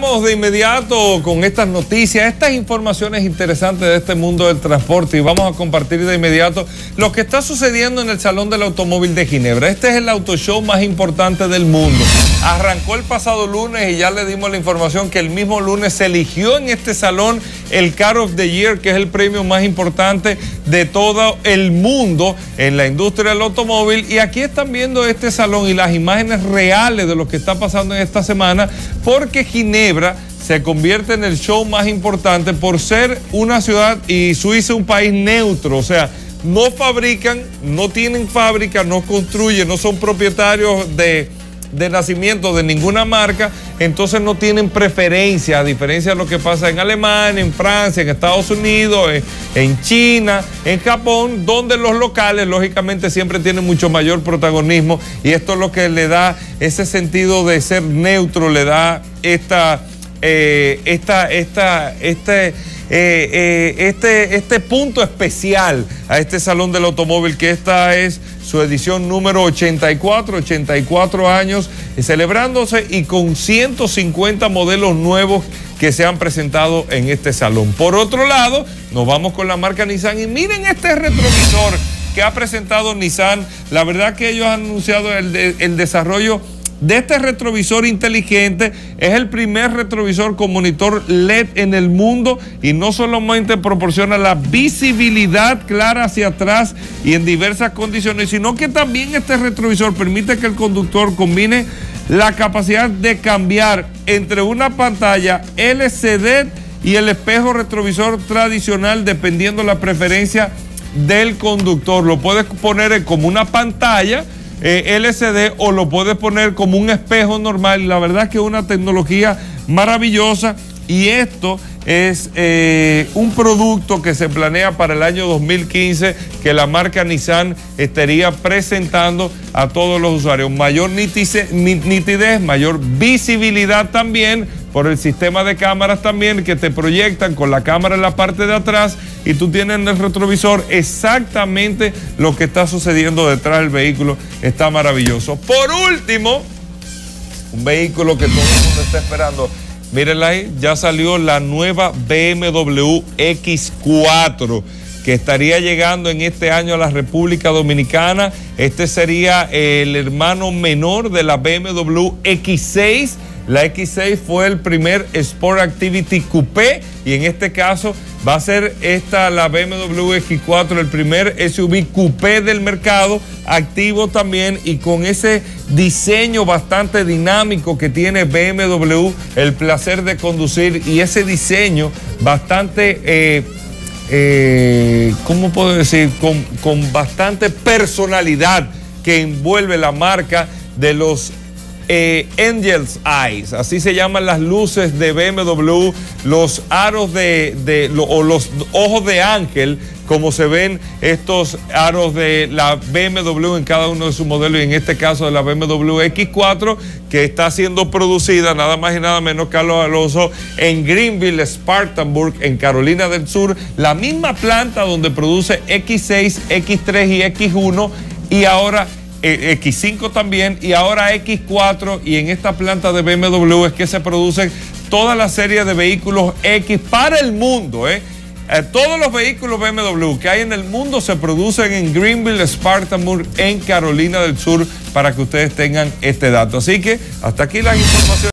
De inmediato con estas noticias, estas informaciones interesantes de este mundo del transporte y vamos a compartir de inmediato lo que está sucediendo en el Salón del Automóvil de Ginebra. Este es el auto show más importante del mundo. Arrancó el pasado lunes y ya le dimos la información que el mismo lunes se eligió en este salón el Car of the Year, que es el premio más importante de todo el mundo en la industria del automóvil. Y aquí están viendo este salón y las imágenes reales de lo que está pasando en esta semana, porque Ginebra se convierte en el show más importante por ser una ciudad y Suiza un país neutro, o sea, no fabrican, no tienen fábrica, no construyen, no son propietarios de de nacimiento de ninguna marca, entonces no tienen preferencia, a diferencia de lo que pasa en Alemania, en Francia, en Estados Unidos, en China, en Japón, donde los locales lógicamente siempre tienen mucho mayor protagonismo y esto es lo que le da ese sentido de ser neutro, le da esta, eh, esta, esta, este eh, eh, este, este punto especial a este Salón del Automóvil, que esta es su edición número 84, 84 años celebrándose y con 150 modelos nuevos que se han presentado en este salón. Por otro lado, nos vamos con la marca Nissan y miren este retrovisor que ha presentado Nissan. La verdad que ellos han anunciado el, el desarrollo de este retrovisor inteligente. Es el primer retrovisor con monitor LED en el mundo y no solamente proporciona la visibilidad clara hacia atrás y en diversas condiciones, sino que también este retrovisor permite que el conductor combine la capacidad de cambiar entre una pantalla LCD y el espejo retrovisor tradicional dependiendo la preferencia del conductor. Lo puedes poner como una pantalla eh, LCD o lo puedes poner como un espejo normal. La verdad es que es una tecnología maravillosa y esto es eh, un producto que se planea para el año 2015 que la marca Nissan estaría presentando a todos los usuarios. Mayor nitidez, mayor visibilidad también por el sistema de cámaras también que te proyectan con la cámara en la parte de atrás y tú tienes en el retrovisor exactamente lo que está sucediendo detrás del vehículo. Está maravilloso. Por último, un vehículo que todo el mundo está esperando. Mírenla ahí, ya salió la nueva BMW X4 que estaría llegando en este año a la República Dominicana. Este sería el hermano menor de la BMW X6 la X6 fue el primer Sport Activity Coupé y en este caso va a ser esta la BMW X4 el primer SUV coupé del mercado, activo también y con ese diseño bastante dinámico que tiene BMW, el placer de conducir y ese diseño bastante... Eh, eh, ¿cómo puedo decir? Con, con, bastante personalidad que envuelve la marca de los eh, Angel's Eyes, así se llaman las luces de BMW, los aros de, o los ojos de ángel, como se ven estos aros de la BMW en cada uno de sus modelos, y en este caso de la BMW X4, que está siendo producida nada más y nada menos, Carlos Alonso, en Greenville, Spartanburg, en Carolina del Sur, la misma planta donde produce X6, X3 y X1, y ahora X5 también y ahora X4 y en esta planta de BMW es que se producen toda la serie de vehículos X para el mundo. ¿eh? Eh, todos los vehículos BMW que hay en el mundo se producen en Greenville, Spartanburg, en Carolina del Sur, para que ustedes tengan este dato. Así que hasta aquí las informaciones.